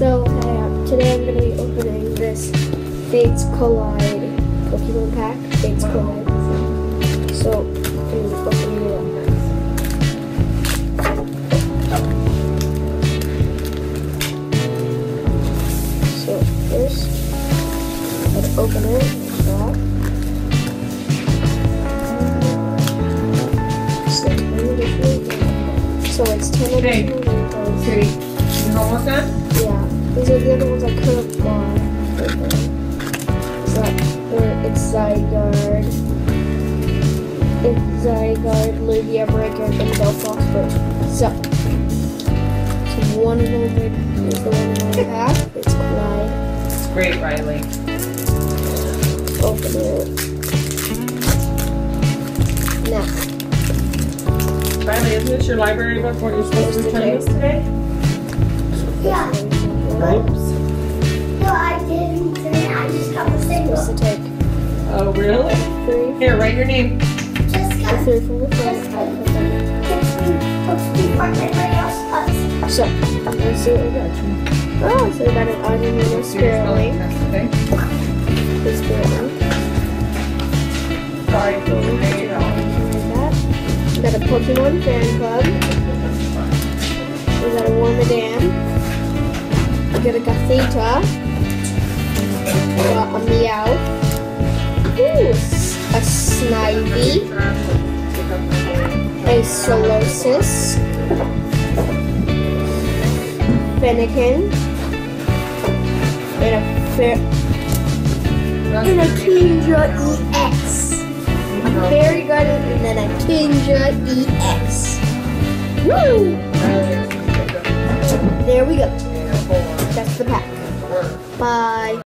So uh, today I'm gonna be opening this Fates Collide Pokemon pack. Fates Collide. So I'm opening it up. So first, let's open it. So, so it's ten Hey. additional vehicles. Okay, your homework done? Yeah, these are the other ones I could have gone. It's like, it's Zygarde. It's Zygarde, Lugia Breaker, and Delphox Burst. So, so one of them is the one I have. It's Clyde. It's great, Riley. Open it. Now, Riley, isn't this your library book what you're supposed to be return this today? Yeah. Oops. No, I didn't. I just got the same supposed book. to take Oh, really? three, Here, write your name. Jessica, three from the front. Jessica, and put them in. gets me books before everybody else does. So, let's see what we got. Oh, so we got an Audino Do your Spirit spelling Link. test today. The Spirit Link. Sorry, there you go. Like that. We got a Pokemon Fan Club. We got a Wormadam. We got a. We got a Meow. Ooh, a Snivy. A Solosis. Fennekin. And a Fair. And a Kingdra EX. Fairy Garden and then a Kingdra EX. Woo! There we go. That's the pack. Bye.